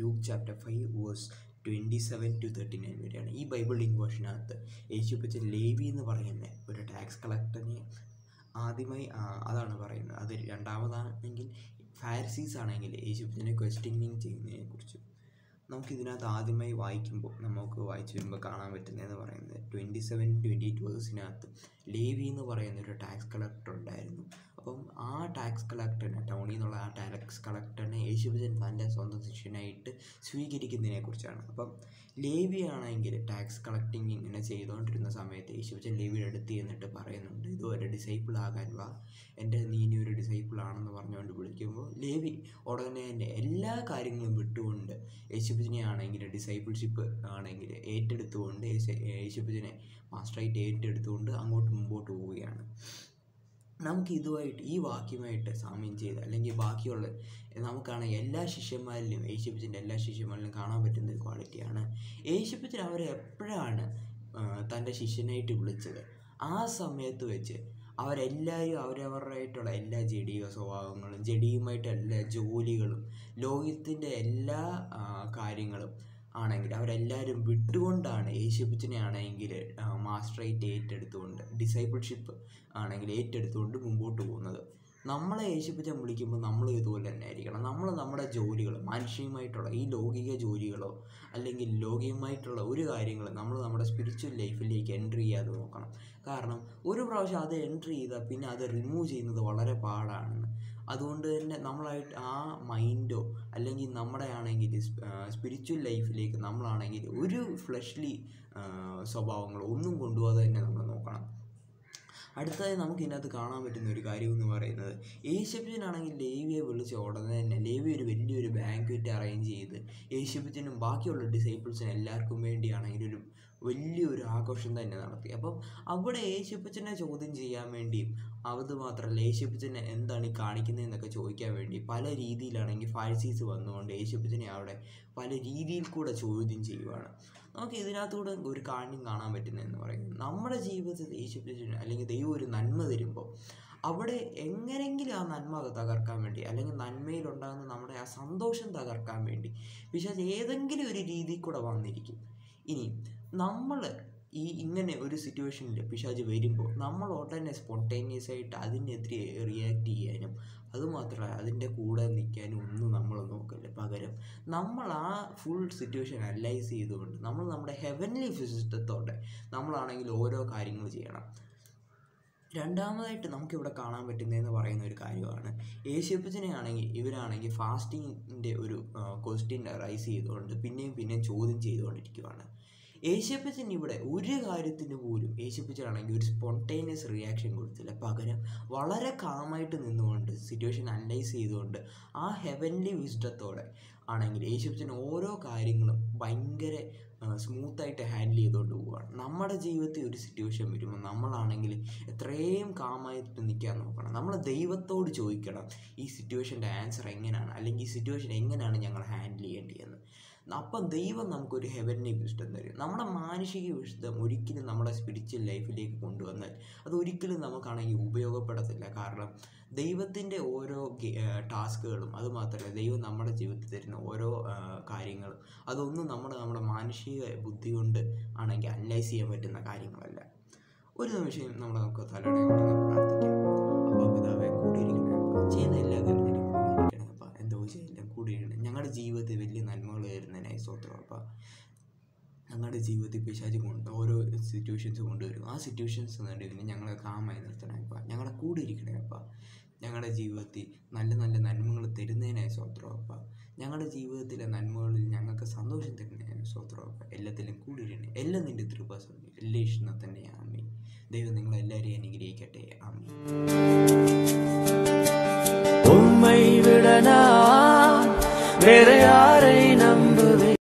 Luke chapter five verse twenty seven to thirty nine വരെയാണ്. ഈ Bible ഇൻവേഷനകത്ത് യേശുപ്പച്ച Levi എന്ന് പറയുന്ന ഒരു ടാക്സ് കളക്ടറിനെ ആദ്യമായി അതാണ് പറയുന്നത്. അത് രണ്ടാമതാണെങ്കിൽ ഫാരസീസ് ആണെങ്കിൽ യേശുപ്പച്ചനെ ക്വസ്റ്റ്യനിങ് ചെയ്യുന്നതിനെ കുറിച്ച് നമുക്ക് ഇതിനകത്ത് ആദ്യമായി വായിക്കുമ്പോൾ നമുക്ക് വായിച്ചു വരുമ്പോൾ കാണാൻ പറ്റുന്നതെന്ന് പറയുന്നത് ട്വന്റി സെവൻ ട്വന്റി ട്വൽസിനകത്ത് ലേവി എന്ന് പറയുന്ന ഒരു ടാക്സ് കളക്ടർ ഉണ്ടായിരുന്നു. അപ്പം ആ ടാക്സ് കളക്ടറിനെ ടൗണിൽ നിന്നുള്ള ആ ടാക്സ് കളക്ടറിനെ യേശുഭജൻ തന്റെ സ്വന്തം ശിഷ്യനായിട്ട് സ്വീകരിക്കുന്നതിനെക്കുറിച്ചാണ്. അപ്പം ലേവി ആണെങ്കിൽ ടാക്സ് കളക്ടിങ് ഇങ്ങനെ ചെയ്തുകൊണ്ടിരുന്ന സമയത്ത് യേശുഭജൻ ലേവിയുടെ അടുത്ത് ചെന്നിട്ട് പറയുന്നുണ്ട് ഇതുവരെ ഡിസൈപ്പിൾ ആകാൻ വാ എന്റെ നീ ഇനി ഒരു ഡിസൈപ്പിൾ ആണെന്ന് പറഞ്ഞുകൊണ്ട് വിളിക്കുമ്പോൾ ലേവി ഉടനെ എന്റെ എല്ലാ കാര്യങ്ങളും വിട്ടുകൊണ്ട് യേശുഭജനെ ആണെങ്കിൽ ഡിസൈബിൾഷിപ്പ് ആണെങ്കിൽ ഏറ്റെടുത്തുകൊണ്ട് യേശു- യേശുഭജനെ മാസ്റ്ററായിട്ട് ഏറ്റെടുത്തുകൊണ്ട് അങ്ങോട്ട് മുമ്പോട്ട് പോവുകയാണ്. നമുക്ക് ഇതുമായിട്ട് ഈ വാക്യമായിട്ട് സാമ്യം ചെയ്ത് അല്ലെങ്കിൽ ബാക്കിയുള്ള നമുക്കാണെങ്കിൽ എല്ലാ ശിഷ്യന്മാരിലും യേശുപ്പച്ചന്റെ എല്ലാ ശിഷ്യന്മാരിലും കാണാൻ പറ്റുന്ന ഒരു ക്വാളിറ്റിയാണ് യേശുപ്പച്ചൻ അവരെ എപ്പോഴാണ് തന്റെ ശിഷ്യനായിട്ട് വിളിച്ചത്? ആ സമയത്ത് വെച്ച് അവരെല്ലാവരും അവരവരുടെയായിട്ടുള്ള എല്ലാ ജഡീയ സ്വഭാവങ്ങളും ജഡീയമായിട്ട് എല്ലാ ജോലികളും ലോകത്തിന്റെ എല്ലാ കാര്യങ്ങളും ആണെങ്കിൽ അവരെല്ലാവരും വിട്ടുകൊണ്ടാണ് യേശുപ്പച്ചനെ ആണെങ്കിൽ മാസ്റ്ററേറ്റ് ഏറ്റെടുത്തുകൊണ്ട് ഡിസൈബിൾഷിപ്പ് ആണെങ്കിൽ ഏറ്റെടുത്തുകൊണ്ട് മുമ്പോട്ട് പോകുന്നത്. നമ്മളെ യേശുപ്പച്ചൻ വിളിക്കുമ്പോൾ നമ്മൾ ഇതുപോലെ തന്നെ ആയിരിക്കണം നമ്മൾ നമ്മുടെ ജോലികൾ മാനുഷികമായിട്ടുള്ള ഈ ലൗകിക ജോലികളോ അല്ലെങ്കിൽ ലൗകികമായിട്ടുള്ള ഒരു കാര്യങ്ങൾ നമ്മൾ നമ്മുടെ സ്പിരിച്വൽ ലൈഫിലേക്ക് എൻട്രി ചെയ്യാതെ നോക്കണം. കാരണം ഒരു പ്രാവശ്യം അത് എൻട്രി ചെയ്താൽ പിന്നെ അത് റിമൂവ് ചെയ്യുന്നത് വളരെ പാടാണ് അതുകൊണ്ട് തന്നെ നമ്മളായിട്ട് ആ മൈൻഡോ അല്ലെങ്കിൽ നമ്മുടെ ആണെങ്കിൽ സ്പിരിച്വൽ ലൈഫിലേക്ക് നമ്മളാണെങ്കിൽ ഒരു ഫ്ലഷ്ലി സ്വഭാവങ്ങളോ ഒന്നും കൊണ്ടുപോകാതെ തന്നെ നമ്മൾ നോക്കണം. അടുത്തതായി നമുക്ക് ഇതിനകത്ത് കാണാൻ പറ്റുന്ന ഒരു കാര്യം എന്ന് പറയുന്നത് യേശുപ്പച്ചനാണെങ്കിൽ ലേവിയെ വിളിച്ച ഉടനെ തന്നെ ലേവി ഒരു വലിയൊരു ബാങ്ക്വറ്റ് അറേഞ്ച് ചെയ്ത് യേശുപ്പച്ചനും ബാക്കിയുള്ള ഡിസൈപ്പിൾസിനും എല്ലാവർക്കും വേണ്ടിയാണെങ്കിലും വലിയൊരു ആഘോഷം തന്നെ നടത്തി. അപ്പം അവിടെ യേശുപ്പച്ചനെ ചോദ്യം ചെയ്യാൻ വേണ്ടിയും അത് മാത്രമല്ല യേശുപ്പച്ചനെ എന്താണ് ഈ കാണിക്കുന്നതെന്നൊക്കെ ചോദിക്കാൻ വേണ്ടി പല രീതിയിലാണെങ്കിൽ ഫാഴ്സീസ് വന്നുകൊണ്ട് യേശുപ്പച്ചനെ അവിടെ പല രീതിയിൽ കൂടെ ചോദ്യം ചെയ്യുവാണ്. നമുക്ക് ഇതിനകത്തൂടെ ഒരു കാര്യം കാണാൻ പറ്റുന്നതെന്ന് പറയുന്നത് നമ്മുടെ ജീവിതത്തിൽ യേശുപ്പച്ചന് അല്ലെങ്കിൽ ദൈവം ഒരു നന്മ തരുമ്പോൾ അവിടെ എങ്ങനെങ്കിലും ആ നന്മ തകർക്കാൻ വേണ്ടി അല്ലെങ്കിൽ നന്മയിലുണ്ടാകുന്ന നമ്മുടെ ആ സന്തോഷം തകർക്കാൻ വേണ്ടി പിശാച് ഏതെങ്കിലും ഒരു രീതിയിൽ കൂടെ വന്നിരിക്കും. ഇനി നമ്മൾ ഈ ഇങ്ങനെ ഒരു സിറ്റുവേഷനിൽ പിശാജ് വരുമ്പോൾ നമ്മൾ ഉടനെ സ്പോണ്ടേനിയസ് ആയിട്ട് അതിനെതിരെ റിയാക്ട് ചെയ്യാനും അതുമാത്രമല്ല അതിന്റെ കൂടെ നിൽക്കാനും ഒന്നും നമ്മൾ നോക്കില്ല. പകരം നമ്മൾ ആ ഫുൾ സിറ്റുവേഷൻ അനലൈസ് ചെയ്തുകൊണ്ട് നമ്മൾ നമ്മുടെ ഹെവൻലി സിസ്റ്റത്തോടെ നമ്മളാണെങ്കിൽ ഓരോ കാര്യങ്ങൾ ചെയ്യണം. രണ്ടാമതായിട്ട് നമുക്കിവിടെ കാണാൻ പറ്റുന്നതെന്ന് പറയുന്ന ഒരു കാര്യമാണ്. ഏഷ്യപ്പച്ചനെ ആണെങ്കിൽ ഇവരാണെങ്കിൽ ഫാസ്റ്റിങ്ങിന്റെ ഒരു ക്വസ്റ്റ്യൻ റൈസ് ചെയ്തുകൊണ്ട് പിന്നെയും പിന്നെയും ചോദ്യം ചെയ്തുകൊണ്ടിരിക്കുകയാണ് യേശുപ്പച്ചൻ ഇവിടെ ഒരു കാര്യത്തിന് പോലും ഏഷ്യപ്പച്ചനാണെങ്കിൽ ഒരു സ്പോണ്ടേനിയസ് റിയാക്ഷൻ കൊടുത്തില്ല. പകരം വളരെ കാമായിട്ട് നിന്നുകൊണ്ട് സിറ്റുവേഷൻ അനലൈസ് ചെയ്തുകൊണ്ട് ആ ഹെവൻലി വിസ്ഡത്തോടെ ആണെങ്കിൽ ഏഷ്യപ്പച്ചൻ ഓരോ കാര്യങ്ങളും ഭയങ്കര സ്മൂത്തായിട്ട് ഹാൻഡിൽ ചെയ്തുകൊണ്ട് പോവുകയാണ്. നമ്മുടെ ജീവിതത്തിൽ ഒരു സിറ്റുവേഷൻ വരുമ്പോൾ നമ്മളാണെങ്കിൽ എത്രയും കാമായിട്ട് നിൽക്കാൻ നോക്കണം. നമ്മൾ ദൈവത്തോട് ചോദിക്കണം ഈ സിറ്റുവേഷന്റെ ആൻസർ എങ്ങനെയാണ്? അല്ലെങ്കിൽ ഈ സിറ്റുവേഷൻ എങ്ങനെയാണ് ഞങ്ങൾ ഹാൻഡിൽ ചെയ്യേണ്ടതെന്ന് അപ്പം ദൈവം നമുക്കൊരു ഹെവൻലി വിഷ്ടം തരും. നമ്മുടെ മാനുഷിക വിശുദ്ധം ഒരിക്കലും നമ്മുടെ സ്പിരിച്വൽ ലൈഫിലേക്ക് കൊണ്ടുവന്നാൽ അത് ഒരിക്കലും നമുക്കാണെങ്കിൽ ഉപയോഗപ്പെടത്തില്ല. കാരണം ദൈവത്തിന്റെ ഓരോ ടാസ്കുകളും അതുമാത്രമല്ല ദൈവം നമ്മുടെ ജീവിതത്തിൽ തരുന്ന ഓരോ കാര്യങ്ങളും അതൊന്നും നമ്മൾ നമ്മുടെ മാനുഷിക ബുദ്ധി കൊണ്ട് ആണെങ്കിൽ അനലൈസ് ചെയ്യാൻ പറ്റുന്ന കാര്യങ്ങളല്ല. ഒരു നിമിഷം നമ്മൾ നമുക്ക് തലയുടെ പ്രാർത്ഥിക്കാം. അപ്പോൾ പിതാവെ കൂടിയിരിക്കണേ അപ്പാ. കൂടിയാണ് ഞങ്ങളുടെ ജീവിതത്തിൽ വലിയ നന്മകൾ വരുന്നതിനായി സ്തോത്രം. അപ്പം ഞങ്ങളുടെ ജീവിതത്തിൽ പിശാജ് കൊണ്ട് ഓരോ സിറ്റുവേഷൻസ് കൊണ്ടുവരും. ആ സിറ്റുവേഷൻസ് നടുവിൽ ഞങ്ങളെ കാമായി നിർത്തണേപ്പാ ഞങ്ങളുടെ കൂടെ ഇരിക്കണേപ്പാ ഞങ്ങളുടെ ജീവിതത്തിൽ നല്ല നല്ല നന്മകൾ തരുന്നതിനായി സ്വത്രമപ്പ ഞങ്ങളുടെ ജീവിതത്തിലെ നന്മകളിൽ ഞങ്ങൾക്ക് സന്തോഷം തരുന്നതിനായി സ്വത്രമപ്പ എല്ലാത്തിലും കൂടിയിട്ടുണ്ട് എല്ലാം നിന്റെ തൃപാസം എല്ലാ ഇഷ്ടം തന്നെ ആമി ദൈവം നിങ്ങളെല്ലാവരെയും അനുഗ്രഹിക്കട്ടെ. ആമി ഉമ്മൈ വിടനാ मेरे यार